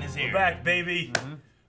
Wars is here. We're back, baby.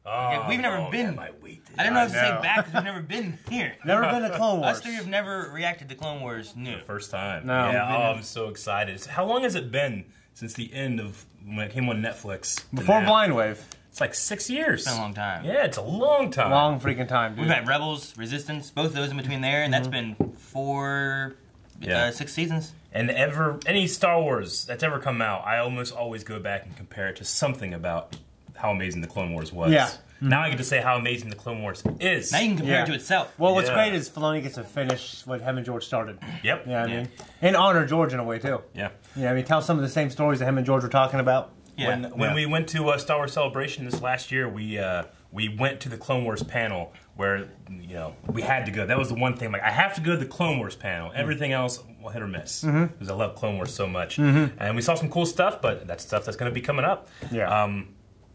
Yeah, we've never oh, been. yeah, my weight. I don't know if to say back because we've never been here. Never been to Clone Wars. Us three have never reacted to Clone Wars new. First time. No. Yeah, oh, I'm so excited. How long has it been since the end of when it came on Netflix? Before now? Blind Wave. It's like six years. It's been a long time. Yeah, it's a long time. Long freaking time, dude. We've had Rebels, Resistance, both those in between there, and that's been four, Yeah. uh, six seasons. And ever any Star Wars that's ever come out, I almost always go back and compare it to something about how amazing the Clone Wars was. Yeah. Now I get to say how amazing the Clone Wars is. Now you can compare Yeah. it to itself. Well, what's Yeah. great is Filoni gets to finish what him and George started. Yep. You know Yeah. I mean? And honor George in a way, too. Yeah. Yeah, I mean, tell some of the same stories that him and George were talking about. yeah. When when Yeah. we went to uh, Star Wars Celebration this last year, we uh, we went to the Clone Wars panel where you know we had to go. That was the one thing. Like I have to go to the Clone Wars panel. Everything else, well, hit or miss, because I love Clone Wars so much. And we saw some cool stuff, but that's stuff that's going to be coming up. Yeah. Um,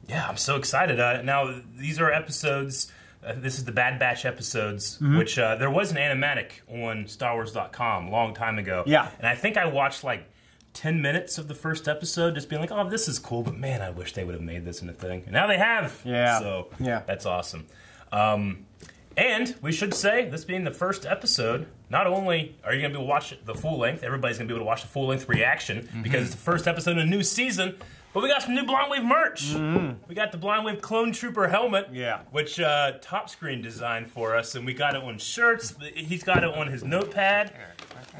yeah, I'm so excited. Uh, now these are episodes. Uh, this is the Bad Batch episodes, which uh, there was an animatic on StarWars.com a long time ago. Yeah. and I think I watched like 10 minutes of the first episode just being like, oh, this is cool, but man, I wish they would have made this into a thing. And now they have. Yeah. So Yeah. that's awesome. Um, and we should say, this being the first episode, not only are you going to be able to watch the full length, everybody's going to be able to watch the full length reaction because it's the first episode of a new season. But we got some new Blind Wave merch. We got the Blind Wave Clone Trooper helmet, Yeah. which uh, Top Screen designed for us, and we got it on shirts. He's got it on his notepad.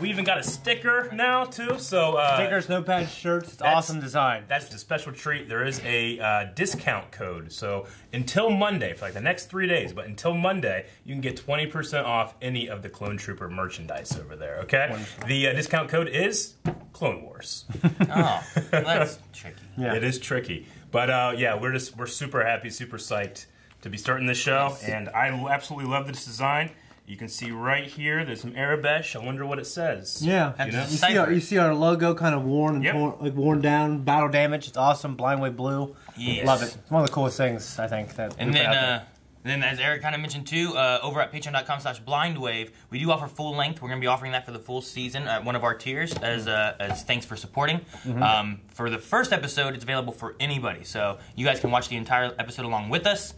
We even got a sticker now too. So uh, Stickers, notepad, shirts. It's awesome design. that's the special treat. There is a uh, discount code. So until Monday, for like the next three days, but until Monday, you can get 20% off any of the Clone Trooper merchandise over there, okay? The uh, discount code is Clone Wars. Oh, that's tricky. Yeah. It is tricky. But uh, yeah, we're just, we're super happy, super psyched to be starting the show. And I absolutely love this design. You can see right here, there's some Aurebesh. I wonder what it says. Yeah. That's You know? You see, our, you see our logo kind of worn and Yep. torn, like worn down, battle damage. It's awesome. Blind Wave Blue. Yes. Love it. It's one of the coolest things, I think. that And we put then, out there. uh, then as Eric kind of mentioned too, uh, over at patreon.com slash blindwave, we do offer full length. We're going to be offering that for the full season at one of our tiers as, uh, as thanks for supporting. Mm-hmm. Um, for the first episode, it's available for anybody. So you guys can watch the entire episode along with us,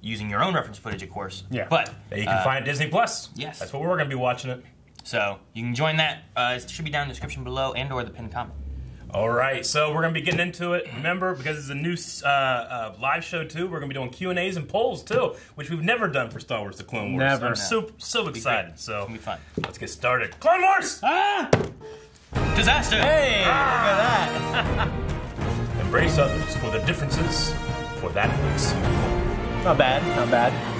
using your own reference footage, of course. Yeah. But, you can uh, find at Disney Plus. yes. That's what we're going to be watching it. So you can join that. Uh, it should be down in the description below and or the pinned comment. All right, so we're gonna be getting into it. Remember, because it's a new uh, uh, live show too, we're gonna be doing Q and A's and polls too, which we've never done for Star Wars: The Clone Wars. Never. I'm No. so so excited. So It's going be fun. let's get started. Clone Wars. ah! Disaster! Hey! Look at that. Embrace others for their differences, for that makes you. Not bad. Not bad.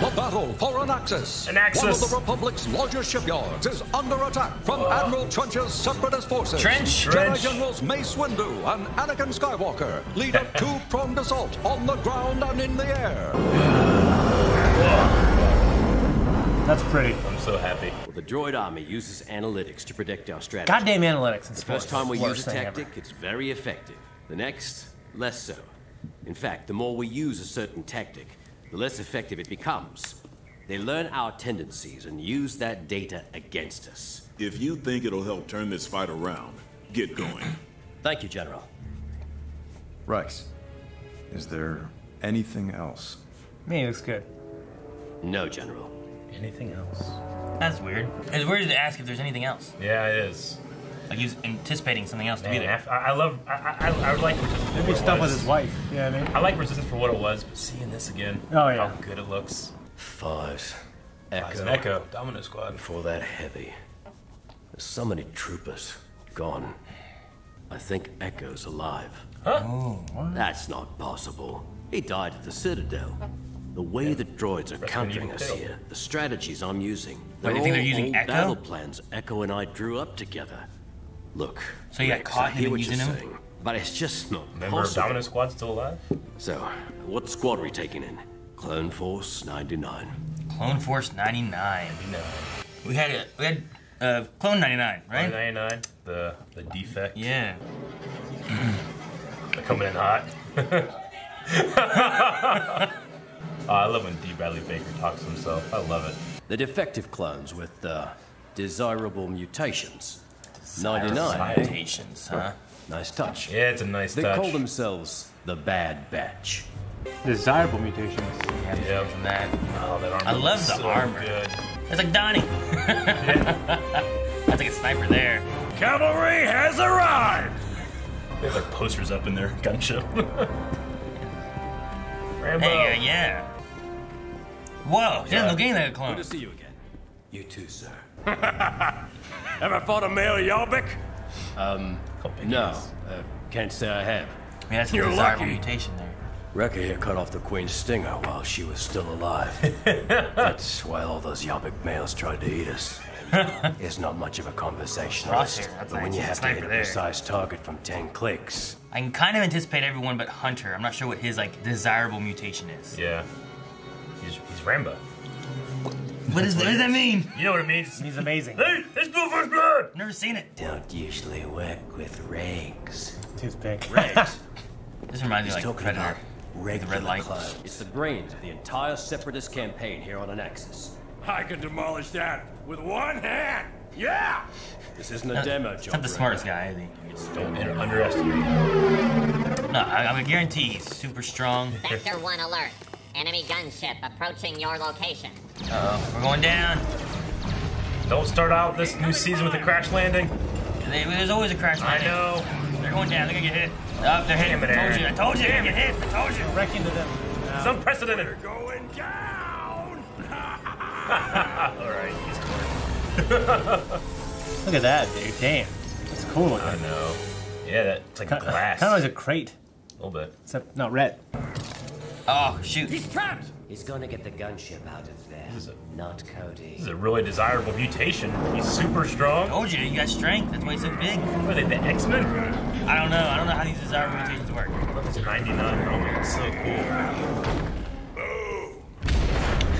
The battle for Anaxis, Anaxis. one of the Republic's largest shipyards, is under attack from Admiral Trench's separatist forces. Trench. Jedi Trench. Generals Mace Windu and Anakin Skywalker lead a two-pronged assault on the ground and in the air. That's pretty. I'm so happy. The droid army uses analytics to predict our strategy. Goddamn analytics in the first time we use a tactic, ever. it's very effective. The next, less so. In fact, the more we use a certain tactic, the less effective it becomes. They learn our tendencies and use that data against us. If you think it'll help turn this fight around, get going. Thank you, General. Rex, is there anything else? Me, looks good. No, General. Anything else? That's weird. It's weird to ask if there's anything else. Yeah, it is. Like he was anticipating something else to be there. I, I love. I, I, I would like Resistance for Maybe what stuff with his wife. You know what I mean? I like Resistance for what it was, but seeing this again, Oh, yeah. how good it looks. Fives. It's Echo. an Echo, Domino Squad. Before that heavy. There's so many troopers gone. I think Echo's alive. Huh? Oh, That's not possible. He died at the Citadel. The way the droids are Rest countering us here, the strategies I'm using, Wait, they're you think they're using old Echo? battle plans Echo and I drew up together. Look, So you got Rex, caught I him and what using you're him? saying, but it's just not Member of possible. Domino Squad still alive? So, what squad are we taking in? Clone Force 99. Clone Force 99. No. We had a, we had uh, Clone 99, right? 99, the the defect. Yeah. They're coming in hot. oh, I love when D. Bradley Baker talks to himself. I love it. The defective clones with uh, desirable mutations. 99. Mutations, huh? Nice touch. Yeah, it's a nice They touch. They call themselves the Bad Batch. Desirable mutations. Yeah, Yep. from that. Oh, that armor I love looks the so armor. Good. It's like Donnie. That's like a sniper there. Cavalry has arrived. They have like posters up in their gun show. Rambo. Hey, uh, yeah. Whoa, he doesn't look anything like a Good to see you again. You too, sir. Ever fought a male Yalbec? No, uh, can't say I have. I mean, that's a You're desirable lucky. mutation there. Wrecker here cut off the Queen's stinger while she was still alive. That's why all those Yalbec males tried to eat us. It's not much of a conversationalist, Crosshair, that's but when you have to hit a there. precise target from 10 clicks, I can kind of anticipate everyone but Hunter. I'm not sure what his like desirable mutation is. Yeah. He's, he's Rambo. What, is, what does that mean? You know what it means? He's amazing. Hey, let's do first blood. Never seen it. don't usually work with regs. Toothpick. Regs? This reminds me He's of like talking Predator. about regular red light. clones. It's the brains of the entire separatist campaign here on Anaxis. I can demolish that with one hand. Yeah! This isn't a demo, Joe. Not the smartest guy, is he? Don't under- underestimate him. No, I, I'm gonna guarantee he's super strong. Sector 1 alert. Enemy gunship approaching your location. Uh-oh, we're going down. Don't start out this new season with a crash landing. There's always a crash landing. I landing. know. They're going down. They're gonna get hit. Oh, they're hitting. Damn it, I told you. I told you. They're gonna get hit. I told you. Wreck into them. It's unprecedented. Going down! All right, he's Look at that, dude. Damn. It's cool looking. I know. Yeah, that, it's like glass. Kind of like a crate, a little bit. except not red. Oh shoot. He's trapped! He's gonna get the gunship out of there. This is a- Not Cody. This is a really desirable mutation. He's super strong. Told you. You got strength. That's why he's so big. What are they, the X-Men? I don't know. I don't know how these desirable mutations work. It's 99 helmet. It's so cool.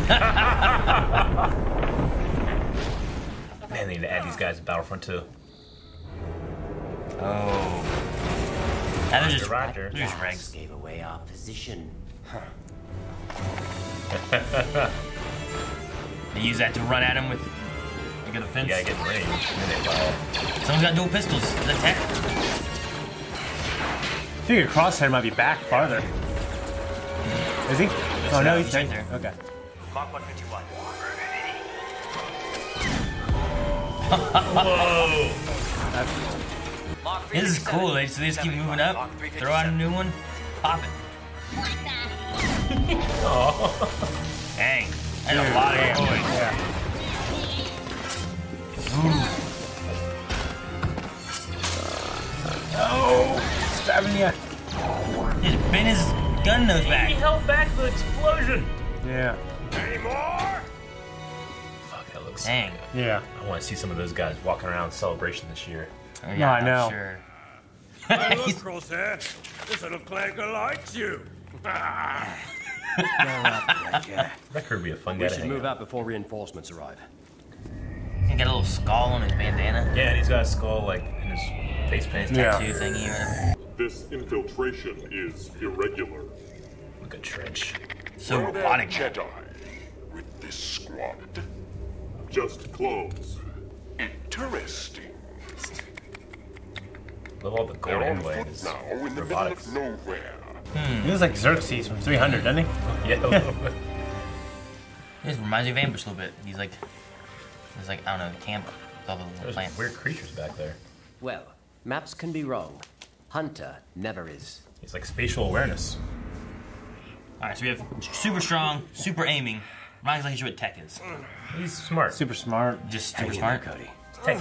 Man, they need to add these guys to Battlefront 2. Oh. Now they're just, Roger. they're just regs. Gave away our position. They use that to run at him with. Look at the fence. You gotta get in range. And then they fire. Someone's got dual pistols. It's attack. I figure Crosshair might be back farther. Is he? Oh no, he's right there. there. Okay. Whoa! This is cool. They, so they just keep moving up. Throw out a new one. Pop it. Oh. Dang. That's a lot of toys. Yeah. Oh, stabbing you. He just bent his gun nose He back. held back the explosion! Yeah. Any more? Fuck, that looks Dang. Yeah. I want to see some of those guys walking around celebration this year. Oh, Yeah, I I'm know. Sure. Hey, look, Crosshair. This little clanker likes you. Yeah. That could be a fun guy We should hang move out. out before reinforcements arrive. He got a little skull on his bandana. Yeah, and he's got a skull like in his face paint. Yeah. Tattoo thingy or whatever. This infiltration is irregular. Look at trench. So Were robotic. Jedi with this squad? Just clones. Interesting. Love all the They're gold on inlays. foot now in the Robotics. middle of nowhere. Hmm. He looks like Xerxes from 300, doesn't he? Yeah, a little. This reminds me of Ambush a little bit. He's like, he's like, I don't know, camp with all the little There's plants. weird creatures back there. Well, maps can be wrong. Hunter never is. He's like spatial awareness. All right, so we have super strong, super aiming. I'm not exactly sure what tech is. He's smart. Super smart. Just super in there, smart. Cody. Hey,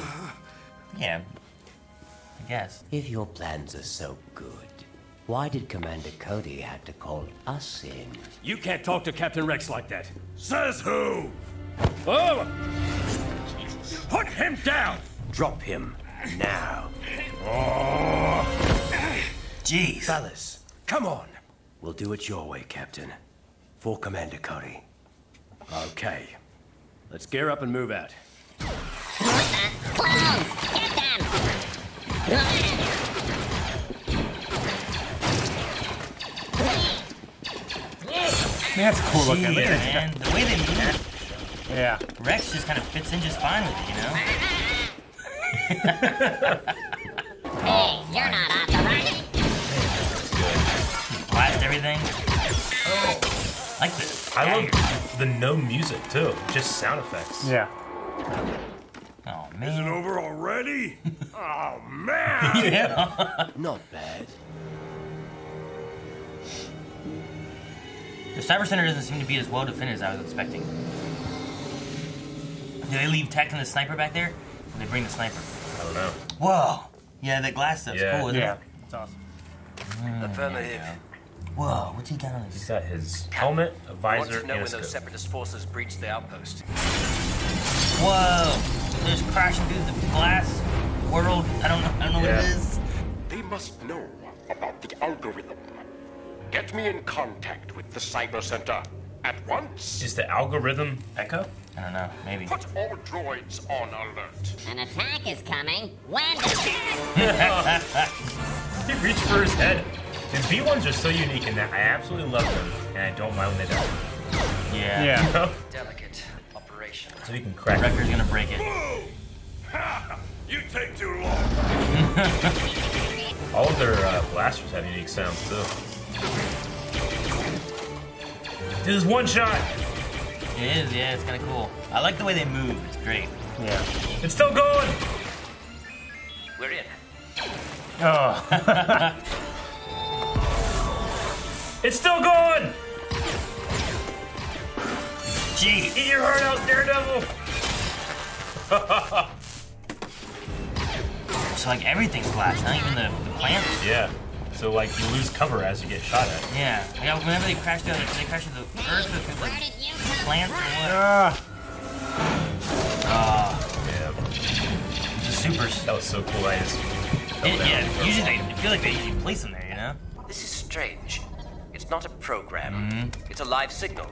Yeah, I guess. If your plans are so good, why did Commander Cody have to call us in? You can't talk to Captain Rex like that. Says who? Oh! Put him down! Drop him now. Jeez. Fellas, come on. We'll do it your way, Captain. For Commander Cody. Okay. Let's gear up and move out. Clones! Get them! Man, that's cool looking. Look Yeah, at man. The way they move, this. Yeah. Rex just kind of fits in just fine with it, you know? Hey, you're not authorized. Blast everything. Oh, like this. I love the no music too, just sound effects. Yeah. Oh Is it over already? oh, man! yeah. Not bad. The Cyber Center doesn't seem to be as well defended as I was expecting. Do they leave Tech and the sniper back there? Or they bring the sniper? I don't know. Whoa. Yeah, that glass stuff's Yeah. cool, isn't Yeah. it? It's awesome. Mm, Affirmative. Whoa, what's he got on his... He's got his helmet, a visor, Want visor, to know and a when those separatist forces breached the outpost. Whoa! They're just crashing through the glass world. I don't know. I don't know what Yeah. it is. They must know about the algorithm. Get me in contact with the Cyber Center at once. Is the algorithm Echo? I don't know. Maybe. Put all droids on alert. An attack is coming. When does He reached for his head. His B1s are so unique in that I absolutely love them, and I don't mind when they die. Yeah. Yeah. Delicate operation. So he can crack. Wrecker's gonna break it. you take too long. All of their uh, blasters have unique sounds too. This is one shot. It is. Yeah, it's kind of cool. I like the way they move. It's great. Yeah. It's still going. We're in. Oh. It's still going. Jeez. Eat your heart out, Daredevil. So like everything's glass, not even the, the plants. Yeah. So like you lose cover as you get shot at. Yeah. Yeah. Whenever they crash through, they crash through the earth or through Where the did you come plants or what? Ah. Yeah. The supers. That was so cool. I just. It, yeah. Usually they I feel like they usually place them there. You know. This is strange. It's not a program. Mm-hmm. It's a live signal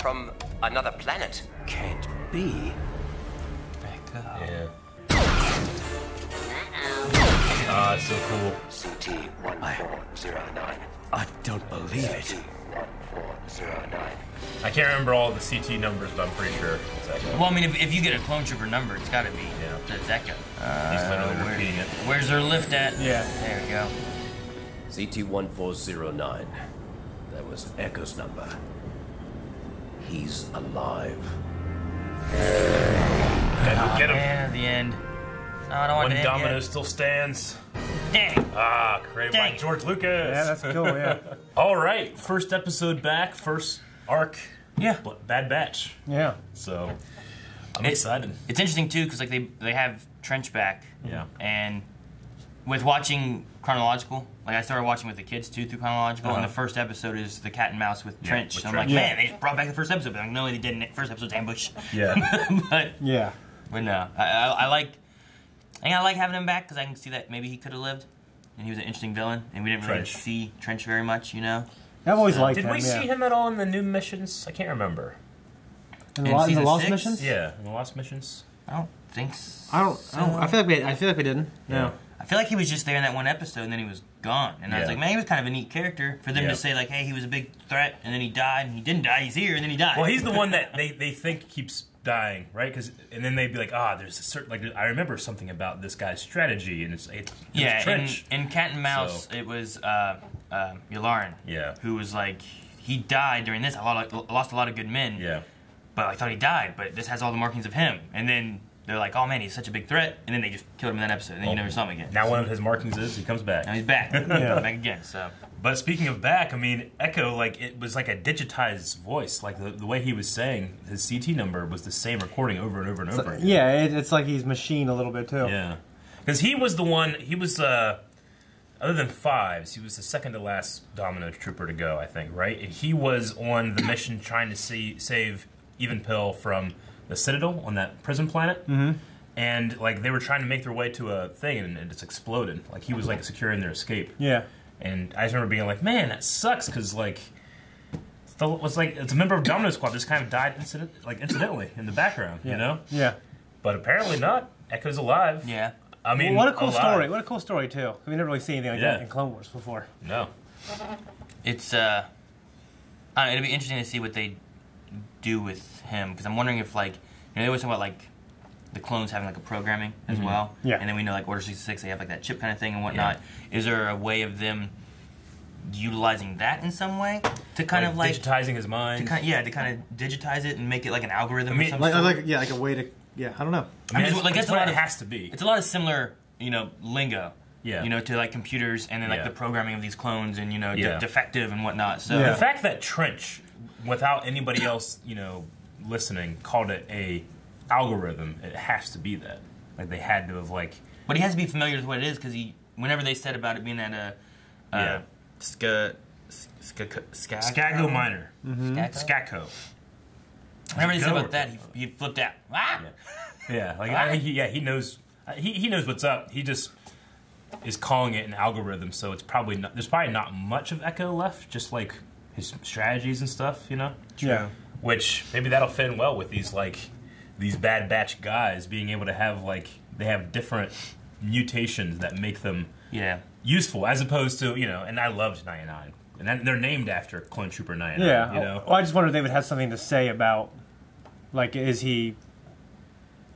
from another planet. Can't be. Back up. Yeah. Uh-oh. Ah, it's so cool. CT 1409. I don't believe it. 1409. I can't remember all the CT numbers, but I'm pretty sure it's Echo. Well, I mean, if, if you get a clone trooper number, it's got to be Yeah. the Echo. He's literally where- repeating it. Where's their lift at? Yeah. There we go. CT-1409. That was Echo's number. He's alive. Gotta get him. And at the end. No, I don't want One to domino yet. still stands. Dang. Ah, created by George Lucas. Yeah, that's cool. Yeah. All right, first episode back, first arc. Yeah. Bl- Bad Batch. Yeah. So I'm It- excited. It's interesting too because like they they have Trench back. Yeah. And with watching chronological, like I started watching with the kids too through chronological, and Uh-huh. the first episode is the cat and mouse with Yeah, Trench. with so I'm like, Yeah. man, they brought back the first episode, but like, no, they didn't. First episode's ambush. Yeah. but Yeah. but no, I, I, I like. I think I like having him back because I can see that maybe he could have lived, and he was an interesting villain, and we didn't really Trench. see Trench very much, you know. I've always liked him. Did him. we yeah. see him at all in the new missions? I can't remember. in the, in lo- in the season Lost six? missions? Yeah, in the Lost missions. I don't think. So. I don't. I don't. I feel like we. I feel like we didn't. No. I feel like he was just there in that one episode, and then he was gone. And I was Yeah. like, man, he was kind of a neat character for them Yeah. to say like, hey, he was a big threat, and then he died, and he didn't die. He's here, and then he died. Well, he's the one that they, they think keeps dying, right? Because and then they'd be like, ah, there's a certain like I remember something about this guy's strategy, and it's it, it yeah. In, in Cat and Mouse, So- it was uh, uh, Yularen. Yeah. Who was like, he died during this. I lost a lot of good men. yeah, But I thought he died. But this has all the markings of him. And then they're like, oh man, he's such a big threat. And then they just killed him in that episode. And then you never saw him again. now one of his markings is he comes back. Now he's back. Yeah. Back again. So. But speaking of back, I mean, Echo, like, it was like a digitized voice. Like, the, the way he was saying his CT number was the same recording over and over and over again. Yeah. It, it's like he's machined a little bit too. Yeah. Because he was the one, he was, uh, other than Fives, he was the second to last Domino Trooper to go, I think, right? And he was on the mission trying to see, save Even Piell from the Citadel on that prison planet. Mm-hmm. And, like, they were trying to make their way to a thing, and it just exploded. Like, he was, like, securing their escape. Yeah. And I just remember being like, man, that sucks because like, still it was like it's a member of Domino Squad just kind of died incident like incidentally in the background, Yeah. you know. Yeah. But apparently not. Echo's alive. Yeah. I mean, Well, what a cool alive. story! What a cool story too. We never really seen anything like Yeah. that in Clone Wars before. No. it's uh, I don't know, it'll be interesting to see what they do with him because I'm wondering if like you know they always talk about like the clones having like a programming as Mhm. well. Yeah. And then we know like Order sixty six, they have like that chip kind of thing and whatnot. Is there a way of them utilizing that in some way to kind Like of like digitizing his mind? To kind yeah, to kind of digitize it and make it like an algorithm. I mean, Like, like, yeah, like a way to, yeah, I don't know. I mean, it's, it's- like it's a lot it of, has to be. It's a lot of similar, you know, lingo. Yeah. You know, to like computers and then like Yeah. the programming of these clones and you know de- Yeah. defective and whatnot. So The fact that Trench, without anybody else, you know, listening, called it a algorithm, it has to be that. Like they had to have like. But he has to be familiar with what it is because he, whenever they said about it being at a, uh, Yeah. ska, ska, ska, Skako Minor. Mhm. Skako. Whenever they said about that, he, he flipped out. Ah! Yeah, like I think he, yeah, he knows he, he knows what's up. He just is calling it an algorithm, so it's probably not. There's probably not much of Echo left, just like his strategies and stuff, you know. Yeah. Which maybe that'll fit in well with these like these Bad Batch guys being able to have like they have different mutations that make them yeah useful as opposed to you know. And I loved 99, and that, they're named after Clone Trooper 99. Yeah. you know. Well, I just wonder if they would have something to say about, like, is he,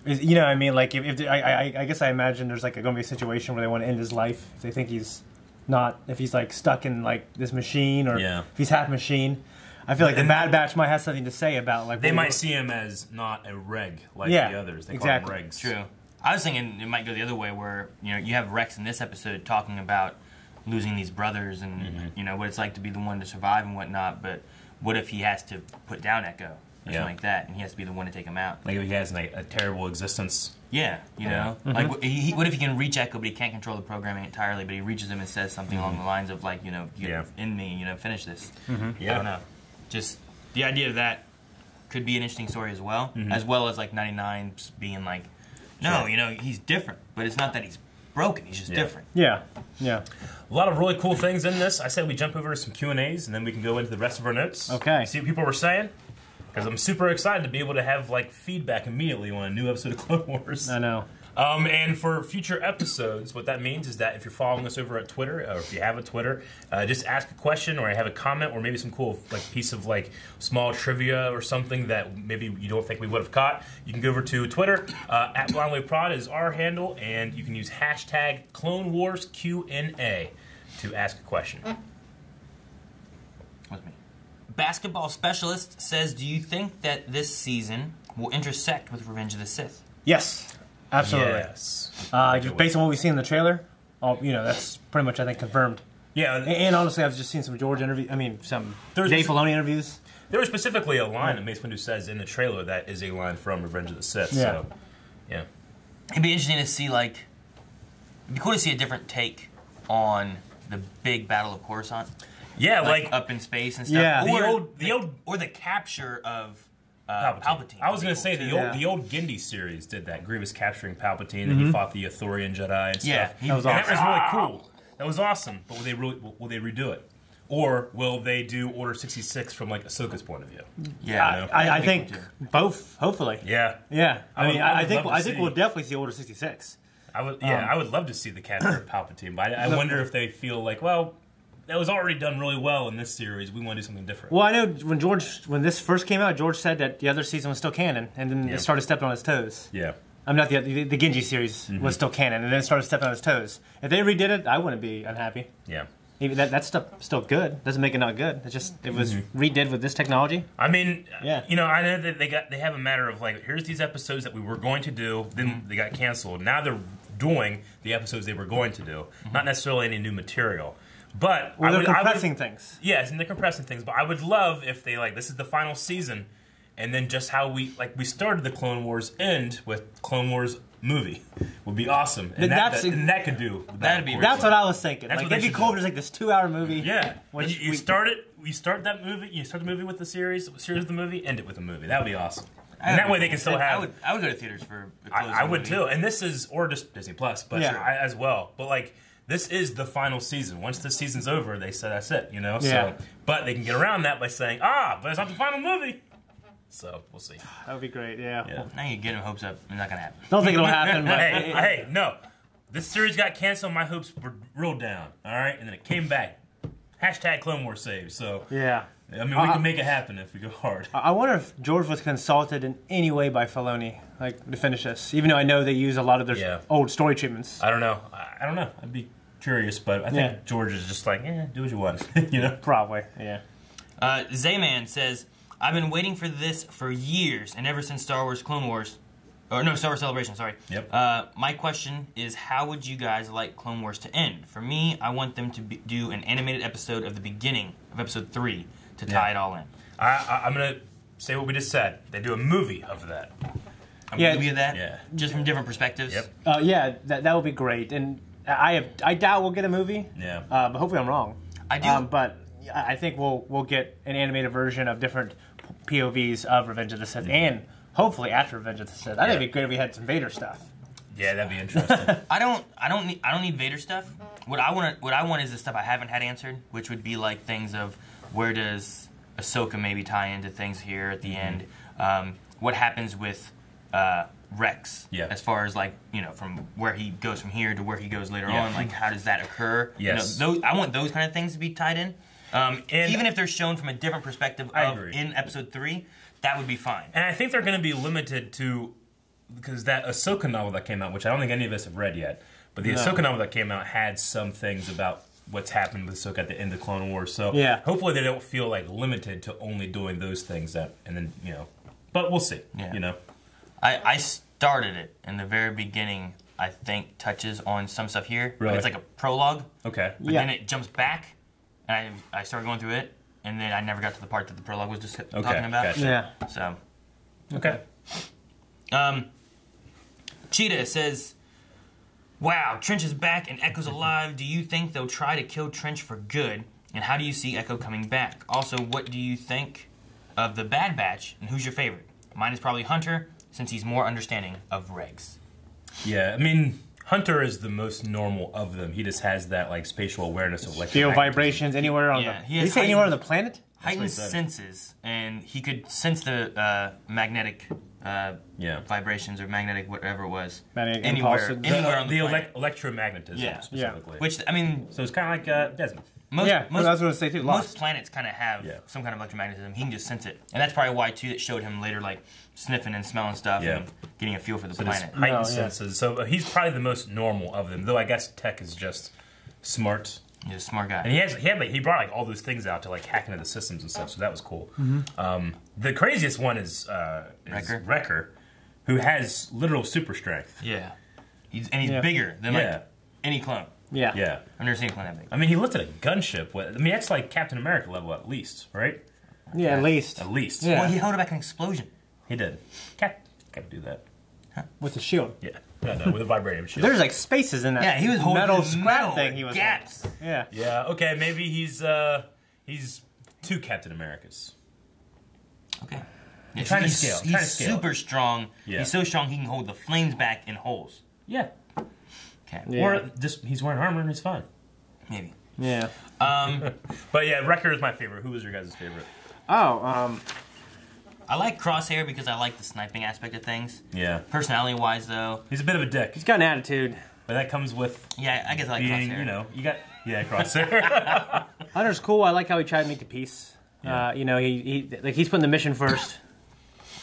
is you know, what I mean, like, if, if I, I, I guess I imagine there's like a going to be a situation where they want to end his life if they think he's not, if he's like stuck in like this machine or Yeah. if he's half machine. I feel like the Bad Batch might have something to say about like They might see him as not a reg like Yeah, the others. They exactly. call him regs. True. I was thinking it might go the other way, where you know you have Rex in this episode talking about losing these brothers and Mm-hmm. you know what it's like to be the one to survive and whatnot. But what if he has to put down Echo or Yeah. something like that, and he has to be the one to take him out? Like if he has like a terrible existence. Yeah, you know, Yeah. like wh- he, what if he can reach Echo, but he can't control the programming entirely? But he reaches him and says something along mm-hmm. the lines of like, you know, get Yeah. in me, you know, finish this. Mm-hmm. I Yeah. don't know. Just the idea of that could be an interesting story as well, Mhm. as well as like 99 being like, no, Sure. you know, he's different, but it's not that he's broken. He's just Yeah. different. Yeah, yeah. A lot of really cool things in this. I said we jump over to some Q and A's, and then we can go into the rest of our notes. Okay. See what people were saying, because I'm super excited to be able to have like feedback immediately on a new episode of Clone Wars. I know. Um, and for future episodes, what that means is that if you're following us over at Twitter, or if you have a Twitter, uh, just ask a question or I have a comment or maybe some cool like piece of like small trivia or something that maybe you don't think we would have caught. You can go over to Twitter uh, at BlindWaveProd is our handle, and you can use hashtag Clone Wars Q and A to ask a question. With me. Basketball specialist says, "Do you think that this season will intersect with Revenge of the Sith?" Yes, absolutely. Yes. Uh, just based on what we see in the trailer, all, you know, that's pretty much I think confirmed. Yeah, and, and honestly, I've just seen some George interview. I mean, some There's- Dave Filoni interviews. There was specifically a line that Mace Windu says in the trailer that is a line from Revenge of the Sith. Yeah. So, yeah. It'd be interesting to see like, it'd be cool to see a different take on the big Battle of Coruscant. Yeah, like- up in space and stuff. Yeah. or The old- the old, or the capture of uh, Palpatine. I was going to say the too. old the old Genndy series did that. Grievous capturing Palpatine, and he Mhm. fought the Ithorian Jedi and stuff. Yeah, he- that was, That that was really cool. That was awesome. But will they really, will they redo it, or will they do Order sixty six from like Ahsoka's point of view? Yeah, You know? I, I think both. Hopefully. Yeah. Yeah. I, I mean, I I, I would think I think see- we'll definitely see Order sixty six. I would, yeah, Um, I would love to see the capture of Palpatine, but I, I wonder if they feel like, well, that was already done really well in this series. We want to do something different. Well, I know when George when this first came out, George said that the other season was still canon, and then Yeah. it started stepping on his toes. Yeah. I'm not the the, the Genndy series Mhm. was still canon, and then it started stepping on his toes. If they redid it, I wouldn't be unhappy. Yeah. Even that that stuff still good. Doesn't make it not good. It's just it was Mhm. redid with this technology. I mean, Yeah. you know, I know that they got they have a matter of like, here's these episodes that we were going to do, then they got canceled. Now they're doing the episodes they were going to do, not necessarily any new material. But Or I they're would, I would- compressing things. Yes, and they're compressing things. But I would love if they like this is the final season, and then just how we like we started the Clone Wars end with Clone Wars movie would be awesome, and, that, that's- that, and that could do. That'd be That's what I was thinking. That's like what they it'd be cool do. if there's like this two hour movie. Yeah, you, you we- start it. You start that movie. You start the movie with the series, series of the movie, end it with a movie. That would be awesome. And that way they can still I have. would, I would go to theaters for. the I, I would movie. too. And this is, or just Disney Plus, but Yeah. I, as well. But like, this is the final season. Once the season's over, they said that's it. You know. Yeah. So, but they can get around that by saying, ah, but it's not the final movie. So we'll see. That would be great. Yeah. Yeah. Now you're getting hopes up. It's not gonna happen. Don't think it'll happen. But hey, hey, no. This series got canceled. My hopes were real down. All right, and then it came back. Hashtag Clone Wars save. So Yeah. I mean, we Uh, can make it happen if we go hard. I I wonder if George was consulted in any way by Filoni, like to finish this. Even though I know they use a lot of their Yeah. old story treatments. I don't know. I, I don't know. I'd be curious, but I think Yeah. George is just like, eh, do what you want. you know? Probably, yeah. Uh, Zayman says, I've been waiting for this for years, and ever since Star Wars Clone Wars, or no, Star Wars Celebration, sorry. Yep. Uh, my question is, how would you guys like Clone Wars to end? For me, I want them to be, do an animated episode of the beginning of Episode 3 to tie Yeah. it all in. I, I, I'm going to say what we just said. They do a movie of that. A Yeah. movie of that? Yeah. Just from different perspectives? Yep. Uh, yeah, that that would be great. And I have I doubt we'll get a movie. Yeah. Uh, but hopefully I'm wrong. I do. Um, but I think we'll we'll get an animated version of different POVs of Revenge of the Sith, and hopefully after Revenge of the Sith. I think Yeah. it'd be great if we had some Vader stuff. Yeah, that'd be interesting. I don't I don't need I don't need Vader stuff. What I want what I want is the stuff I haven't had answered, which would be like things of where does Ahsoka maybe tie into things here at the Mm-hmm. end? Um, what happens with uh, Rex? Yeah. As far as like you know from where he goes from here to where he goes later Yeah. on, like how does that occur? Yes. You know, those, I want those kind of things to be tied in. Um, And- even if they're shown from a different perspective of in Episode Three, that would be fine. and I think they're going to be limited to because that Ahsoka novel that came out, which I don't think any of us have read yet, but the No. Ahsoka novel that came out had some things about what's happened with Ahsoka at the end of Clone Wars. So Yeah. hopefully they don't feel like limited to only doing those things that, and then you know, but we'll see. Yeah. You know, I, I started it in the very beginning. I think touches on some stuff here. Really? It's like a prologue. okay. But Yeah. then it jumps back, and I, I started going through it, and then I never got to the part that the prologue was just talking about. gotcha. Yeah. So, Okay. um, Cheetah says, "Wow, Trench is back and Echo's alive. Do you think they'll try to kill Trench for good? And how do you see Echo coming back? Also, what do you think of the Bad Batch? And who's your favorite? Mine is probably Hunter, since he's more understanding of regs. Yeah, I mean, Hunter is the most normal of them. He just has that like spatial awareness of like Feel vibrations anywhere on Yeah, the. he Did he say anywhere on the planet? heightened he senses, and he could sense the uh, magnetic uh, Yeah. vibrations or magnetic whatever it was Magnetic anywhere, impulses. anywhere on the, the planet. elec- electromagnetism Yeah. specifically. Which I mean, so it's kind of like uh, Desmond. Most Yeah, most, that's what I was gonna say too, most planets kind of have Yeah. some kind of electromagnetism. He can just sense it, and that's probably why too that showed him later like sniffing and smelling stuff Yeah. and getting a feel for the So planet. heightened No, yeah. senses. So uh, he's probably the most normal of them. Though I guess Tech is just smart. He's a smart guy. And he has he had like he brought like all those things out to like hack into the systems and stuff. So that was cool. Mm-hmm. Um, the craziest one is, uh, is Wrecker? Wrecker, who has literal super strength. yeah, he's, and he's Yeah. bigger than Yeah. like any clone. Yeah. Yeah. I've never seen a clone that big. I mean, he lifted a gunship. With, I mean, that's like Captain America level at least, right? Yeah, at least. At least. Yeah. Well, he held it back an explosion. He did. Cap can do that. With the shield. Yeah. Yeah, no, with a vibranium shield. There's like spaces in that. Yeah, he was holding metal the scrap metal thing. He was gaps. on. Yeah. yeah. Okay. Maybe he's uh he's two Captain Americas. Okay. I'm trying to scale, He's trying to scale. super strong. Yeah. He's so strong he can hold the flames back in holes. Yeah. Okay. Yeah. Or just he's wearing armor and he's fine. Maybe. Yeah. Um, But yeah, Wrecker is my favorite. Who was your guys' favorite? Oh, um, I like Crosshair because I like the sniping aspect of things. Yeah. Personality wise, though, He's a bit of a dick, he's got an attitude. but that comes with yeah, I guess I like being, Crosshair. you know, you got yeah, crosshair. Hunter's cool. I like how he tried to make the peace. Yeah. Uh, you know, he, he like he's putting the mission first.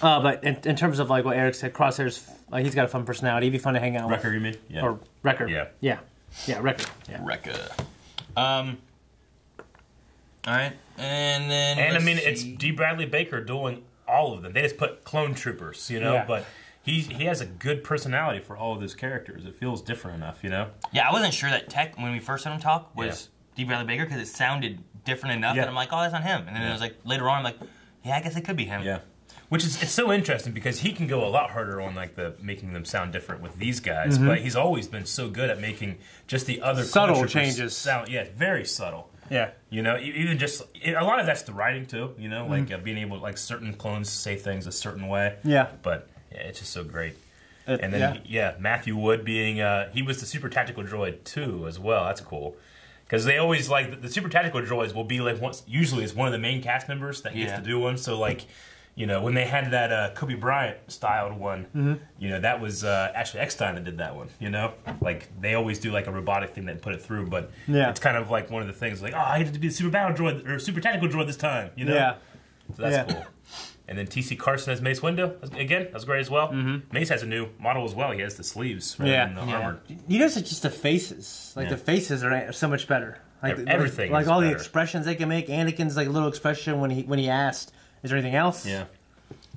Uh, but in, in terms of like what Eric said, Crosshair's like he's got a fun personality. He'd be fun to hang out Wrecker, with. you mean? Yeah. Or Wrecker. Yeah. Yeah. Yeah, Wrecker. Yeah. Wrecker. Um. All right, and then and I let's mean, it's see. D. Bradley Baker doing all of them. They just put clone troopers, you know, Yeah. but. He, he has a good personality for all of those characters. It feels different enough, you know. yeah. I wasn't sure that Tech when we first heard him talk was D. Bradley Baker because it sounded different enough Yeah. that I'm like, oh, that's not him. And then it was like later on, I'm like, yeah, I guess it could be him. Yeah. Which is it's so interesting because he can go a lot harder on like the making them sound different with these guys, but he's always been so good at making just the other Mm-hmm. Subtle changes. Sound yeah, very subtle. Yeah. You know, even just a lot of that's the writing too. You know, Mm-hmm. like uh, being able to like certain clones say things a certain way. Yeah. But yeah, it's just so great. It- And then yeah. yeah, Matthew Wood being uh, he was the super tactical droid too as well. That's cool. Because they always like the, the super tactical droids will be like once usually it's one of the main cast members that gets Yeah. to do one. So like, You know, when they had that uh, Kobe Bryant styled one, Mhm. you know, that was uh, actually Eckstein that did that one. You know, like they always do like a robotic thing that put it through, but Yeah. it's kind of like one of the things like, oh, I get to be a super battle droid or super tactical droid this time. You know, Yeah. so that's Yeah. cool. And then TC Carson has Mace Windu again. That's great as well. Mace has a new model as well. He has the sleeves rather Yeah. than the Yeah. armor. You notice it's just the faces. Like Yeah. the faces are, are so much better. Like everything Like, is all the expressions they can make. Anakin's like little expression when he when he asked, "Is there anything else?" Yeah.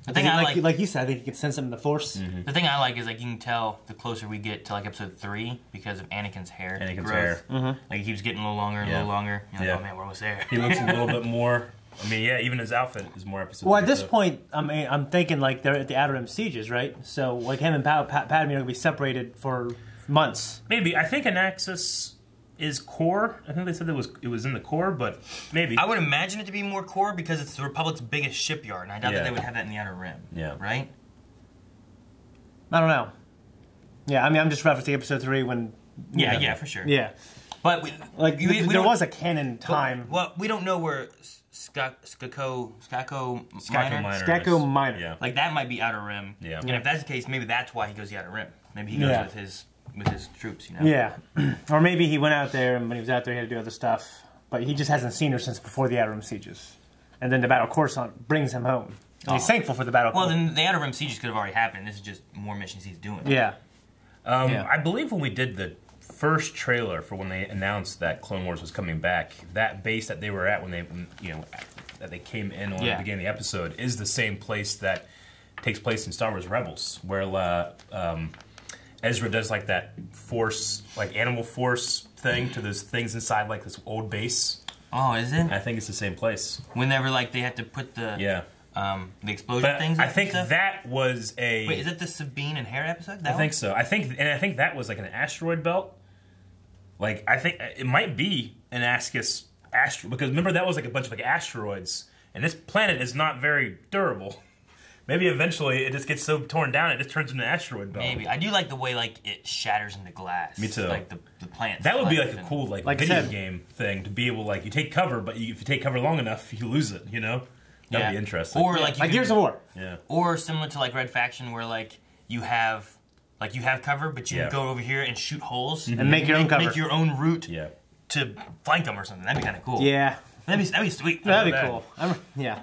The thing I like, like- Mm-hmm. like you said, I think you can sense him in the Force. The thing I like is like you can tell the closer we get to like episode three because of Anakin's hair. Anakin's growth. hair. Mhm. Like it keeps getting a little longer and a little longer. You're like, Yeah. oh man, we're almost there. He looks a little bit more. I mean, yeah, even his outfit is more episode. Well, at this so- point, I mean, I'm thinking like they're at the Outer Rim sieges, right? So like him and pa- pa- Padme are gonna be separated for months. maybe I think Anaxis is core. I think they said it was it was in the core, but maybe I would imagine it to be more core because it's the Republic's biggest shipyard, and I doubt Yeah. that they would have that in the Outer Rim. Yeah. Right? I don't know. Yeah, I mean, I'm just referencing episode three when. Yeah, know. yeah, for sure. Yeah, But we, like we- we there was a canon time. Well, we don't know where Ska- Skako Skako Skako Minor, Minor Skako is- Minor. Yeah. like that might be Outer Rim. Yeah. And if that's the case, maybe that's why he goes the Outer Rim. Maybe he goes Yeah. with his with his troops. You know. Yeah, or maybe he went out there and when he was out there, he had to do other stuff, but he just hasn't seen her since before the Outer Rim sieges, and then the Battle Coruscant brings him home. And he's Oh. thankful for the Battle. Well, Coruscant. then the Outer Rim sieges could have already happened. This is just more missions he's doing. yeah, Um, Yeah. I believe when we did the first trailer for when they announced that Clone Wars was coming back, that base that they were at when they, you know, that they came in on Yeah. the beginning of the episode is the same place that takes place in Star Wars Rebels, where uh, um, Ezra does like that force, like animal force thing to those things inside like this old base. Oh, is it? I think it's the same place. Whenever like they had to put the Yeah. um the explosion But things. I think stuff? that was a. Wait, is it the Sabine and Hera episode? I That think so. I think, and I think that was like an asteroid belt. Like I think it might be an Ascus asteroid because remember that was like a bunch of like asteroids, and this planet is not very durable. Maybe eventually it just gets so torn down it just turns into an asteroid belt. Maybe I do like the way like it shatters into glass. Me too. Like the the plant. That would be like a cool like, Like video said- game thing to be able like you take cover, but you, if you take cover long enough, you lose it. You know, that'd Yeah. be interesting. Or like you like could- Gears of War. yeah, or similar to like Red Faction, where like you have like you have cover, but you Yeah. go over here and shoot holes And make your own cover. Make your own route yeah. to flank them or something. That'd be kind of cool. Yeah, that'd be that'd be sweet. that'd be I cool. I'm, yeah,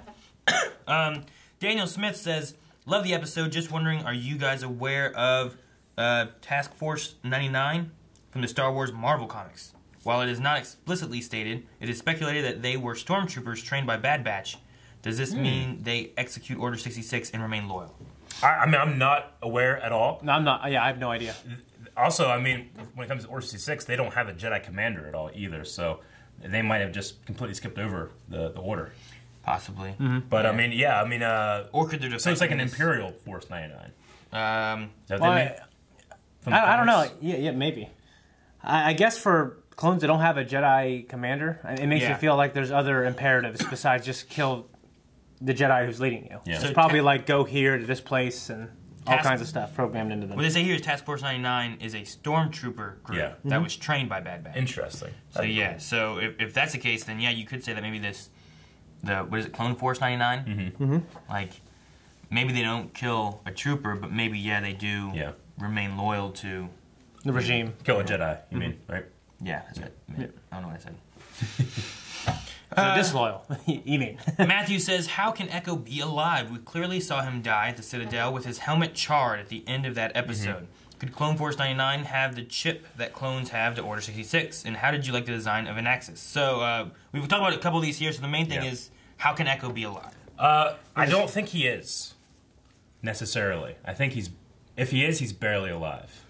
Um, Daniel Smith says, "Love the episode. Just wondering, are you guys aware of uh, Task Force 99 from the Star Wars Marvel comics? While it is not explicitly stated, it is speculated that they were stormtroopers trained by Bad Batch. Does this Hmm. mean they execute Order 66 and remain loyal?" I, I mean, I'm not aware at all. no, I'm not. Yeah, I have no idea. Also, I mean, when it comes to Order 66, they don't have a Jedi commander at all either, so they might have just completely skipped over the, the order. Possibly. But I mean, yeah, I mean, uh, Or could there so it's like an Imperial Force 99. Um, Is that what Well, I, mean? From the I, I don't know. Yeah, yeah, maybe. I, I guess for clones that don't have a Jedi commander, it makes Yeah. you feel like there's other imperatives besides just kill the Jedi who's leading you. Yeah. It's So probably ta- like go here to this place and all Task- kinds of stuff programmed into them. what they say here is Task Force 99 is a stormtrooper group Yeah. that was trained by Bad Batch. Interesting. So That'd be yeah, so if, if that's the case, then yeah, you could say that maybe this, the what is it, Clone Force 99? Mm-hmm. Like, maybe they don't kill a trooper, but maybe yeah, they do. Yeah. remain loyal to. the regime. Kill a Jedi, you Mm-hmm. mean, right? Yeah, that's it. I don't know what I said. So disloyal. you mean? Matthew says, "How can Echo be alive? We clearly saw him die at the Citadel with his helmet charred at the end of that episode. Could Clone Force 99 have the chip that clones have to Order 66? And how did you like the design of Anaxis? So uh, we've talked about a couple of these here. So the main thing Yeah. is, how can Echo be alive? Uh, I don't think he is necessarily. I think he's, if he is, he's barely alive.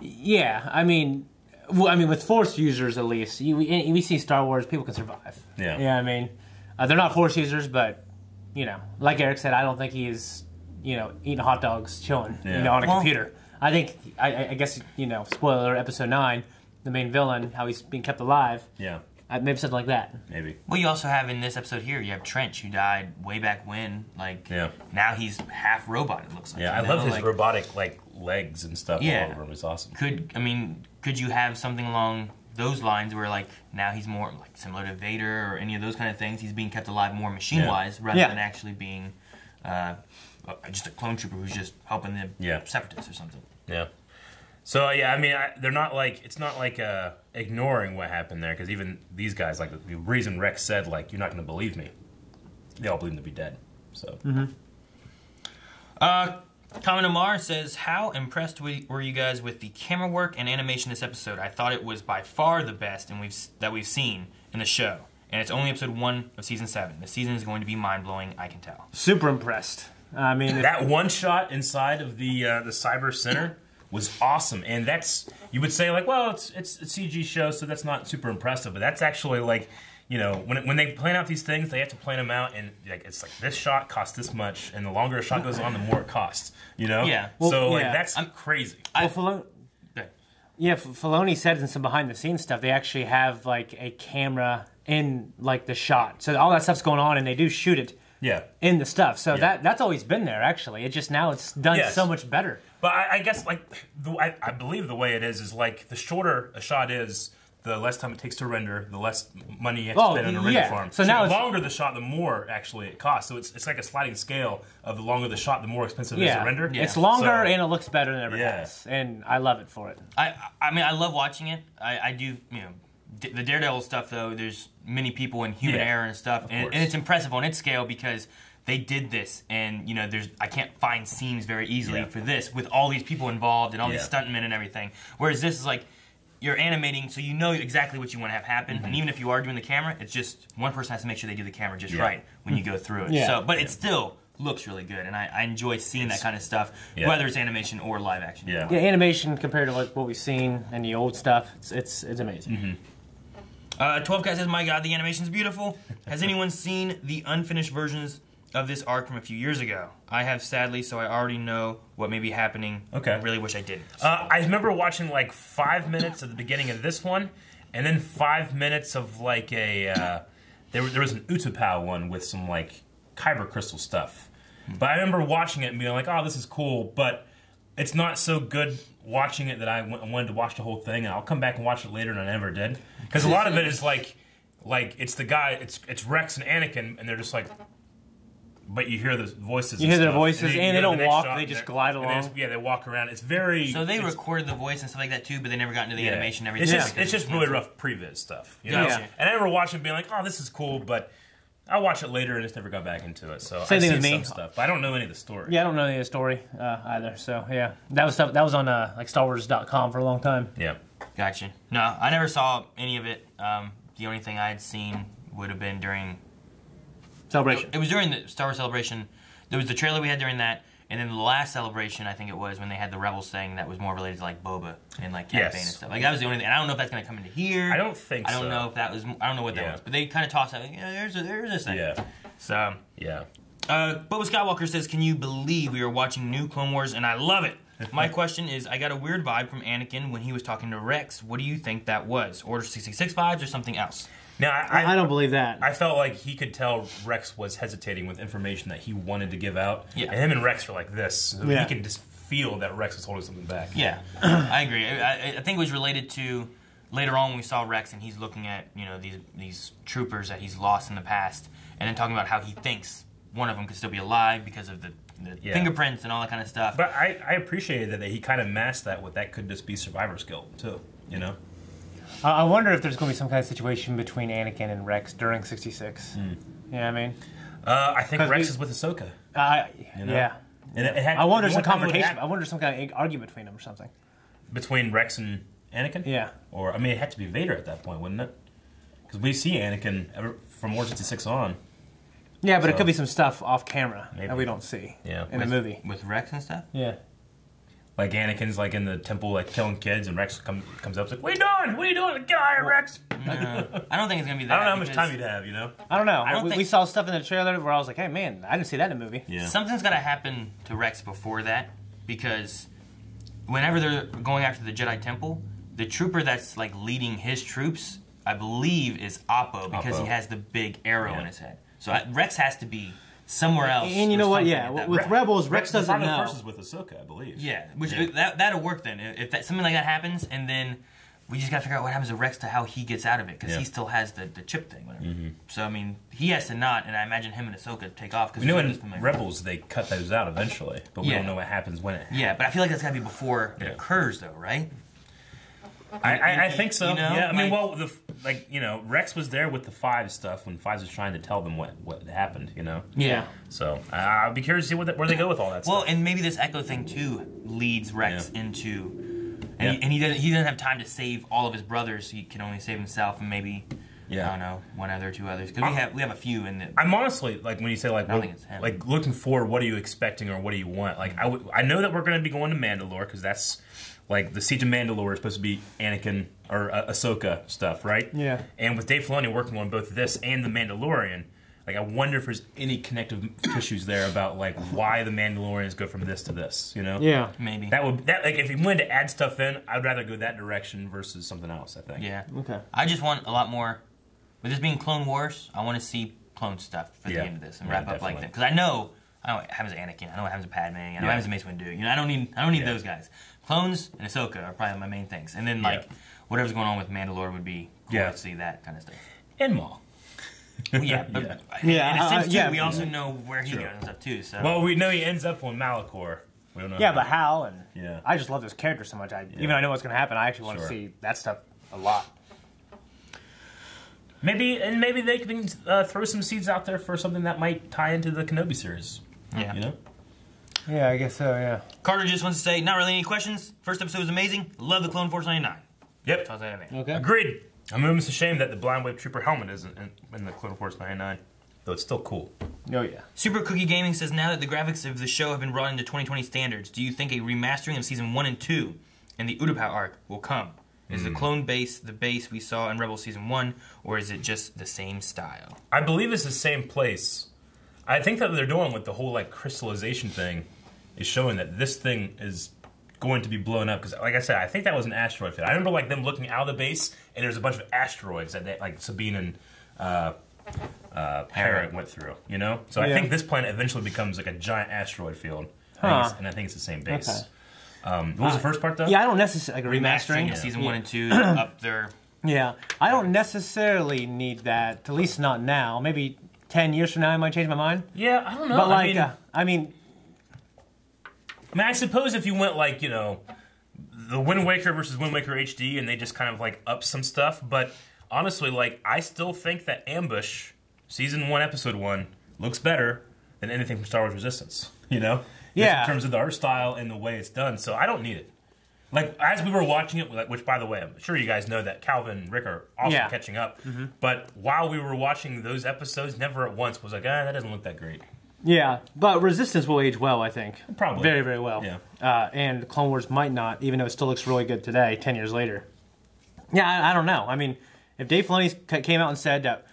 yeah, I mean, well, I mean, with Force users at least, you, we, we see Star Wars, people can survive. Yeah. Yeah, I mean, uh, they're not Force users, but you know, like Eric said, I don't think he's you know eating hot dogs, chilling, Yeah. you know, on a Well- computer. I think, I- I, I guess, you know, spoiler, episode nine, the main villain, how he's being kept alive, Yeah, uh, maybe something like that. maybe. Well, you also have in this episode here, you have Trench, who died way back when. Like, Yeah. now he's half robot. It looks like. Yeah, I you love his Like, robotic like legs and stuff Yeah. all over him. It's awesome. Could I mean? Could you have something along those lines where like now he's more like similar to Vader or any of those kind of things? He's being kept alive more machine wise rather Yeah. than actually being uh, uh, just a clone trooper who's just helping the Yeah. separatists or something. Yeah. So yeah, I mean, I, they're not like it's not like uh, ignoring what happened there because even these guys, like the reason Rex said, like you're not going to believe me, they all believe him to be dead. So Mm-hmm. Uh, Common Amar says, "How impressed we, were you guys with the camera work and animation this episode? I thought it was by far the best and we've that we've seen in the show, and it's only episode one of season seven. The season is going to be mind blowing. I can tell." Super impressed. I mean, if- that one shot inside of the uh, the cyber center was awesome, and that's you would say like, well, it's it's a CG show, so that's not super impressive, but that's actually like. You know, when, it- when they plan out these things, they have to plan them out, and like it's like this shot costs this much, and the longer a shot goes on, the more it costs. You know, Yeah. so Well, like yeah. that's crazy. well, Filo- yeah, F- Filoni said in some behind the scenes stuff, they actually have like a camera in like the shot, so all that stuff's going on, and they do shoot it Yeah. in the stuff. So that that's always been there. Actually, it just now it's done Yes. so much better. But I, I guess like the, I, I believe the way it is is like the shorter a shot is, the less time it takes to render, the less money you have to Oh, spend on a render yeah. farm. So now the it's- longer the shot, the more actually it costs. So it's it's like a sliding scale of the longer the shot, the more expensive it is Yeah, to render. it's longer So- and it looks better than ever Yeah. has, and I love it for it. I I mean I love watching it. I, I do you know D- the Daredevil stuff though. There's many people in human Yeah, error and stuff, and, and it's impressive on its scale because they did this, and you know there's I can't find scenes very easily Yeah. for this with all these people involved and all these stuntmen and everything. Whereas this is like. You're animating, so you know exactly what you want to have happen, and even if you are doing the camera, it's just one person has to make sure they do the camera just Yeah. right when you go through it. Yeah. So, but it still looks really good, and I, I enjoy seeing that kind of stuff, Yeah. whether it's animation or live action. Yeah. Yeah, animation compared to like what we've seen in the old stuff, it's it's, it's amazing. Uh, 12 Guy says, My God, the animation's beautiful. Has anyone seen the unfinished versions of this arc from a few years ago? I have, sadly, so I already know what may be happening. Okay. I really wish I didn't. Uh, I remember watching like five minutes at the beginning of this one, and then five minutes of like a uh, there, there was an Utapau one with some like kyber crystal stuff. But I remember watching it and being like, "Oh, this is cool," but it's not so good watching it that I w- wanted to watch the whole thing. And I'll come back and watch it later, and I never did because a lot of it is like like it's the guy, it's it's Rex and Anakin, and they're just like. But you hear the voices. You and hear their stuff, voices, and they go to don't the walk, shot, they just glide and they just- along. yeah, they walk around. It's very. so they it's- recorded the voice and stuff like that too, but they never got into the animation and It's everything. just, it's just really rough previs stuff, you know. Gotcha. And I remember watching, it being like, "Oh, this is cool," but I watch it later and just never got back into it. So Same I've thing seen with me. some stuff, but I don't know any of the story. Yeah, I don't know any of the story uh, either. So yeah, that was stuff that was on uh, like StarWars.com for a long time. Yeah. Gotcha. No, I never saw any of it. Um, the only thing I had seen would have been during Celebration. It was during the Star Wars Celebration. There was the trailer we had during that, and then the last celebration, I think it was when they had the Rebels thing that was more related to like Boba and like campaign Yes. And stuff. Like that was the only thing. And I don't know if that's going to come into here. I don't think I don't so. know if that was. I don't know what that Yeah. was, but they kind of tossed out. Like, yeah, there's a, there's this thing. Yeah. So. Yeah. Uh, Boba Skywalker says, "Can you believe we are watching new Clone Wars and I love it." My question is, I got a weird vibe from Anakin when he was talking to Rex. What do you think that was? Order sixty six vibes or something else? Now I, I don't believe that. I felt like he could tell Rex was hesitating with information that he wanted to give out. Yeah. And him and Rex are like this. So Yeah. He can just feel that Rex is holding something back. Yeah, I agree. I, I, I think it was related to later on when we saw Rex and he's looking at you know these these troopers that he's lost in the past, and then talking about how he thinks one of them could still be alive because of the, the Yeah. fingerprints and all that kind of stuff. But I, I appreciated that he kind of masked that with that could just be survivor's guilt too. You know. I I wonder if there's going to be some kind of situation between Anakin and Rex during 66. You know what I mean? Uh, I think Rex we- is with Ahsoka. Uh, You know? Yeah. And it- it had- I wonder the some one time it would confrontation. I wonder some kind of argument between them or something. between Rex and Anakin. Yeah. Or I mean, it had to be Vader at that point, wouldn't it? Because we see Anakin ever, from Origin six on. Yeah, but it could be some stuff off camera Maybe. that we don't see Yeah. in with, the movie. with Rex and stuff. Yeah. Like Anakin's like in the temple, like killing kids, and Rex come, comes up, like, "What are you doing? What are you doing? Get out of here, Rex!" No, I don't think it's gonna be that. I don't know how much time you'd have, you know. I don't know. I don't we, think- we saw stuff in the trailer where I was like, "Hey, man, I didn't see that in the movie." Yeah. Something's got to happen to Rex before that because whenever they're going after the Jedi Temple, the trooper that's like leading his troops, I believe, is Appo because Appo. he has the big arrow Yeah. in his head. So I, Rex has to be somewhere else. And you know what? Yeah, at with point. Rebels, Rex the doesn't Father know. First is with Ahsoka, I believe. Yeah, which Yeah. that that'll work then. If that, something like that happens, and then we just got to figure out what happens to Rex to how he gets out of it because Yeah. he still has the, the chip thing. Whatever. Mhm. So I mean, he has to not, and I imagine him and Ahsoka take off because We know in Rebels they cut those out eventually, but we Yeah. don't know what happens when it. Yeah, but I feel like that's got to be before it occurs, though, right? I, I, I think so. You know, yeah, I mean, like- well, the like you know, Rex was there with the five stuff when Fives was trying to tell them what what happened. You know. Yeah. So I I'll be curious to see what where they go with all that Well, stuff. and maybe this Echo thing too leads Rex into, and, Yeah. he, and he doesn't he doesn't have time to save all of his brothers. He can only save himself and maybe Yeah. I don't know one other, two others. Because we have we have a few in the. I'm honestly like when you say like what- think it's him. like looking forward, what are you expecting or what do you want? Like I I know that we're going to be going to Mandalore because that's like the Siege of Mandalore is supposed to be Anakin or uh, Ahsoka stuff, right? Yeah. And with Dave Filoni working on both this and the Mandalorian, like I wonder if there's any connective tissues there about like why the Mandalorians go from this to this, you know? Yeah. Maybe. That would that like if you wanted to add stuff in, I'd rather go that direction versus something else. I think. Yeah. Okay. I just want a lot more. With this being Clone Wars, I want to see clone stuff for Yeah. the end of this and Yeah, wrap up like that. Because I know I know what happens to Anakin. I know what happens to Padme. I know Yeah. what happens to Mace Windu. You know, I don't need I don't need Yeah. those guys. Clones and Ahsoka are probably my main things. And then Yeah. like whatever's going on with Mandalore would be cool Yeah. to see that kind of stuff. And Maul. Well, yeah, but Yeah. Yeah, in a uh, sense too, we also know where he Sure. goes and too. So Well, we know he ends up on Malachor. We don't know. Yeah, how. but how? And Yeah. I just love this character so much. I, Even though I know what's going to happen, I actually want Sure. to see that stuff a lot. Maybe and maybe they can uh, throw some seeds out there for something that might tie into the Kenobi series. yeah. You know. Yeah, I guess so. Yeah. Carter just wants to say, not really any questions. First episode was amazing. Love the Clone Force 99. Yep. That's all I say to that. Okay. Agreed. I'm almost ashamed that the Blind Wave Trooper helmet isn't in, in the Clone Force 99, though it's still cool. Oh yeah. Super Cookie Gaming says now that the graphics of the show have been brought into 2020 standards, do you think a remastering of season one and two and the Utapau arc will come? Is the hmm. clone base the base we saw in Rebel season one, or is it just the same style? I believe it's the same place. I think that they're doing with the whole like crystallization thing is showing that this thing is going to be blown up because, like I said, I think that was an asteroid field. I remember like them looking out of the base and there's a bunch of asteroids that they, like Sabine and uh, uh, Hera went through. You know, so I think this planet eventually becomes like a giant asteroid field, Huh. it's- and I think it's the same base. Okay. Um, what was the first part though? Yeah, I don't necessarily like Remastering remastering. of season yeah. one and two up there. Yeah, I don't necessarily need that. At least not now. Maybe ten years from now, I might change my mind. Yeah, I don't know. But I like, mean- uh, I mean, I mean, I suppose if you went like you know, the Wind Waker versus Wind Waker HD, and they just kind of like up some stuff. But honestly, like I still think that Ambush season one, episode one looks better than anything from Star Wars Resistance. You know, Just Yeah. in terms of the art style and the way it's done. So I don't need it. Like as we were watching it, which by the way, I'm sure you guys know that Calvin and Rick are also Yeah. catching up. But while we were watching those episodes, never at once was like, ah, that doesn't look that great. Yeah, but Resistance will age well. I think Probably. very, very well. Yeah. Uh, and Clone Wars might not, even though it still looks really good today, ten years later. Yeah, I, I don't know. I mean, if Dave Filoni came out and said that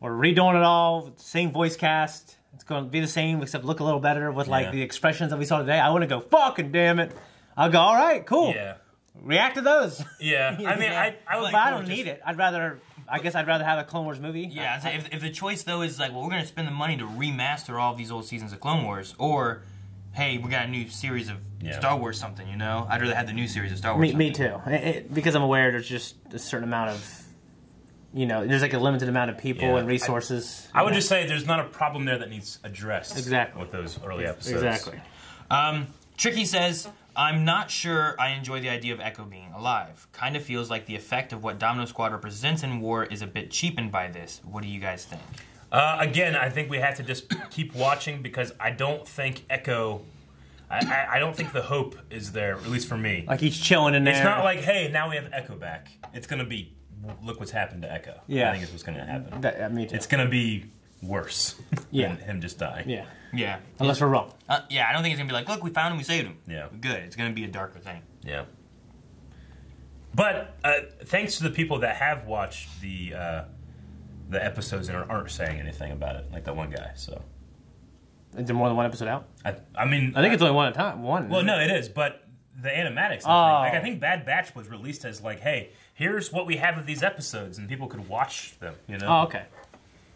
we're redoing it all, same voice cast, it's going to be the same except look a little better with like Yeah. the expressions that we saw today, I wouldn't go fucking damn it. I'll go all right, cool. Yeah. React to those. Yeah. I mean, I, I would. but I don't need it. I'd rather. I guess I'd rather have a Clone Wars movie. Yeah, I'd say if, if the choice though is like, well, we're going to spend the money to remaster all of these old seasons of Clone Wars, or hey, we got a new series of Yeah. Star Wars something, you know? I'd rather have the new series of Star Wars. Me, me too. It- it- because I'm aware there's just a certain amount of, you know, there's like a limited amount of people Yeah. and resources. I would just say there's not a problem there that needs addressed. Exactly. With those early episodes. exactly. Um, Tricky says, I'm not sure I enjoy the idea of Echo being alive. Kind of feels like the effect of what Domino Squad represents in war is a bit cheapened by this. What do you guys think? Uh, again, I think we have to just keep watching because I don't think Echo. I, I, I don't think the hope is there, at least for me. Like he's chilling in there. It's not like, hey, now we have Echo back. It's gonna be, look what's happened to Echo. Yeah. I think it's what's gonna happen. That, me too. It's gonna be worse Yeah. than him just dying. yeah. Yeah. Unless we're wrong. Uh, yeah, I don't think it's going to be like, look, we found him, we saved him. Yeah. Good. It's going to be a darker thing. Yeah. But uh, thanks to the people that have watched the uh, the episodes and aren't saying anything about it, like that one guy. So Is there more than one episode out? I, I mean, I think it's only one at a time. One. Well, no, it is, but the animatics. Oh. Oh. Like I think Bad Batch was released as like, hey, here's what we have of these episodes, and people could watch them. You know? Oh, okay.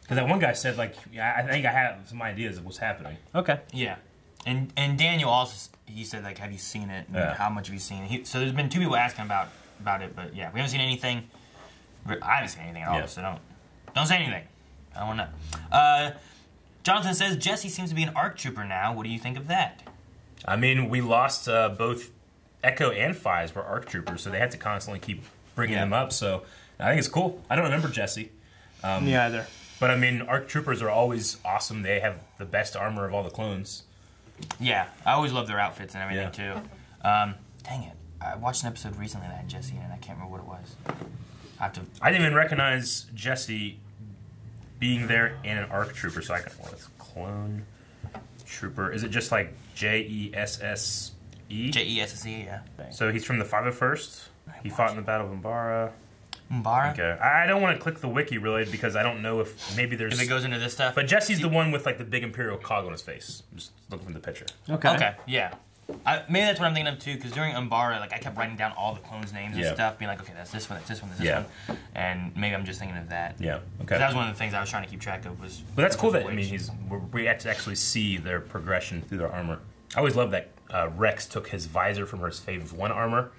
Because that one guy said like, yeah, I think I have some ideas of what's happening. Okay. Yeah. And and Daniel also, he said, like, have you seen it? And Yeah. How much have you seen it? He, so there's been two people asking about about it, but yeah, we haven't seen anything. I haven't seen anything at all, Yeah. so don't don't say anything. I don't want to know. Uh, Jonathan says Jesse seems to be an ARC trooper now. What do you think of that? I mean, we lost uh, both Echo and Fives were ARC troopers, so they had to constantly keep bringing Yeah. them up. So I think it's cool. I don't remember Jesse. Um, Me either. But I mean, ARC troopers are always awesome. They have the best armor of all the clones. Yeah, I always love their outfits and everything too. Um, dang it, I watched an episode recently that had Jesse in it. I can't remember what it was. I have to. I didn't even recognize Jesse being there in an ARC trooper, so I. What is clone trooper? Is it just like J E S S E? J E S S E, yeah. So he's from the 501st. He fought in the Battle of Umbara. Umbara? Okay. I I don't want to click the wiki really because I don't know if maybe there's. If it goes into this stuff. But Jesse's the one with like the big Imperial cog on his face. Just looking from the picture. Okay. Okay. Yeah. I, maybe that's what I'm thinking of too, because during Umbara, like I kept writing down all the clones' names and Yeah. stuff, being like, okay, that's this one, that's this one, that's this Yeah. one, and maybe I'm just thinking of that. Yeah. okay. That was one of the things I was trying to keep track of. Was But that's cool that I mean he's we're- we get to actually see their progression through their armor. I always love that uh, Rex took his visor from his phase one armor,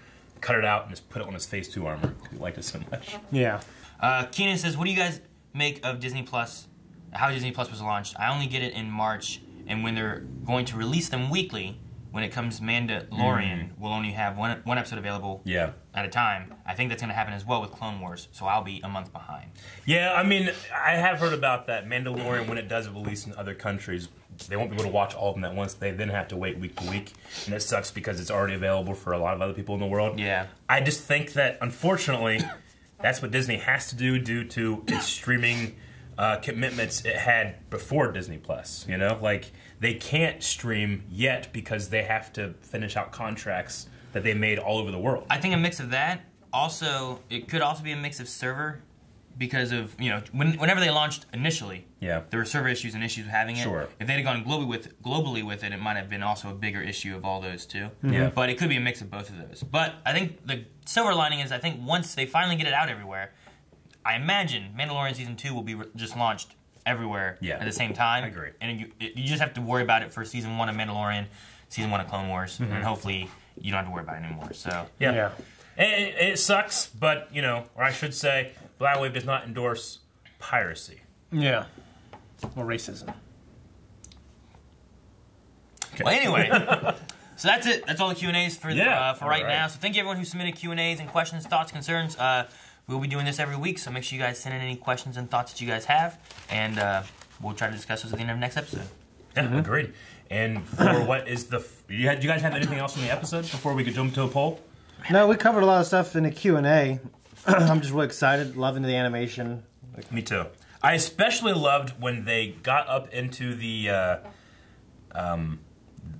cut it out, and just put it on his phase two armor. He liked it so much. Yeah. Uh, Keenan says, "What do you guys make of Disney Plus? How Disney Plus was launched? I only get it in March, and when they're going to release them weekly, when it comes Mandalorian, we'll only have one one episode available Yeah. at a time. I think that's going to happen as well with Clone Wars, so I'll be a month behind. Yeah, I mean, I have heard about that. Mandalorian, when it does release in other countries, they won't be able to watch all of them at once. They then have to wait week to week, and it sucks because it's already available for a lot of other people in the world. Yeah. I just think that, unfortunately, that's what Disney has to do due to its streaming uh, commitments it had before Disney Plus. You know, like they can't stream yet because they have to finish out contracts that they made all over the world. I think a mix of that. Also, it could also be a mix of server because of you know when, whenever they launched initially, Yeah. there were server issues and issues with having it. Sure. If they'd have gone globally with globally with it, it might have been also a bigger issue of all those too. Mhm. Yeah. But it could be a mix of both of those. But I think the silver lining is I think once they finally get it out everywhere, I imagine Mandalorian season two will be re- just launched everywhere Yeah. at the same time. I agree. And you you just have to worry about it for season one of Mandalorian, season one of Clone Wars, Mhm. and hopefully you don't have to worry about it anymore. So Yeah. It, it, it sucks, but, you know, or I should say, Blind Wave does not endorse piracy. Yeah. Or racism. Well, anyway, so that's it. That's all the Q and A's for Yeah, uh, for right, all right. now. So thank you everyone who submitted Q and A's and questions, thoughts, concerns. Uh, we'll be doing this every week, so make sure you guys send in any questions and thoughts that you guys have, and uh, we'll try to discuss those at the end of the next episode. Yeah, agreed. And for what is the. F- you, had, you guys have anything else from the episode before we could jump to a poll? No, we covered a lot of stuff in the Q and A. I'm just really excited, loving the animation. Me too. I especially loved when they got up into the, uh, um,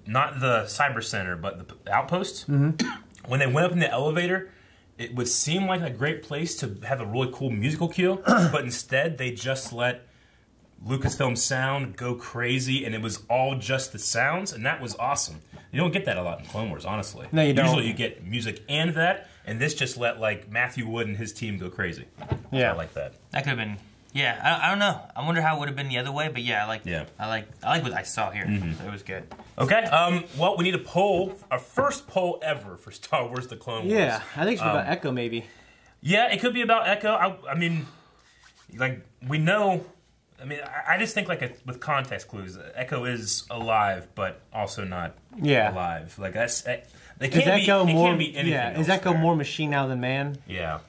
not the cyber center, but the outpost. Mhm. When they went up in the elevator, it would seem like a great place to have a really cool musical cue, but instead they just let Lucasfilm sound go crazy, and it was all just the sounds, and that was awesome. You don't get that a lot in Clone Wars, honestly. No, you don't. Usually you get music and that, and this just let like Matthew Wood and his team go crazy. Yeah, I like that. That could have been. Yeah, I, I don't know. I wonder how it would have been the other way, but yeah, I like. Yeah. I like. I like what I saw here. Mhm. So it was good. Okay. Um. Well, we need a poll, our first poll ever for Star Wars: The Clone Wars. Yeah, I think it's Um, about Echo maybe. Yeah, it could be about Echo. I, I mean, like we know. I mean, I, just think like a, with context clues, Echo is alive, but also not Yeah. alive. Like that's eh, they Is can't be. Echo more? be anything. yeah, is Echo more machine now than man? Yeah.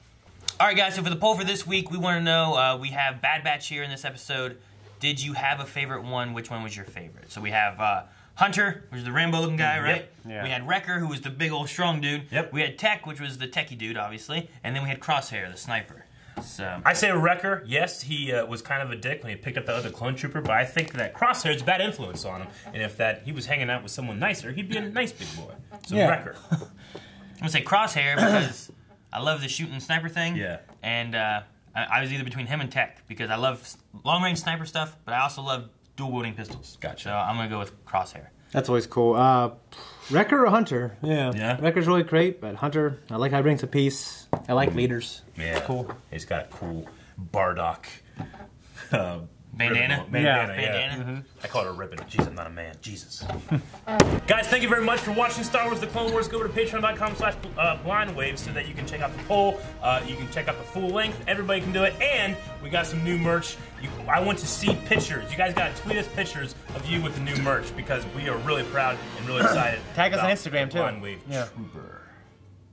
All right, guys. So for the poll for this week, we want to know. Uh, we have Bad Batch here in this episode. Did you have a favorite one? Which one was your favorite? So we have uh, Hunter, which is the Rambo-looking guy, Yep. right? Yeah. We had Wrecker, who was the big old strong dude. Yep. We had Tech, which was the techie dude, obviously, and then we had Crosshair, the sniper. So I say Wrecker. Yes, he uh, was kind of a dick when he picked up the other clone trooper, but I think that Crosshair's a bad influence on him. And if that he was hanging out with someone nicer, he'd be a nice big boy. So Yeah. Wrecker. I'm gonna say Crosshair because I love the shooting sniper thing. Yeah. And uh, I, I was either between him and Tech because I love long range sniper stuff, but I also love dual wielding pistols. Gotcha. So I'm gonna go with Crosshair. That's always cool. Uh, Wrecker or Hunter? Yeah. Yeah. Wrecker's really great, but Hunter, I like how he brings a peace. I like leaders. Yeah. Cool. He's got a cool Bardock uh, Bandana? ribbon. Bandana, Yeah. yeah. Bandana. I call it a ribbon. Jeez, I'm not a man. Jesus. Guys, thank you very much for watching Star Wars The Clone Wars. Go over to patreon.com slash uh, blindwave so that you can check out the poll. Uh, you can check out the full length. Everybody can do it. And we got some new merch. You, I want to see pictures. You guys got to tweet us pictures of you with the new merch because we are really proud and really excited. Tag us on Instagram, too. Blind Wave Yeah. Trooper.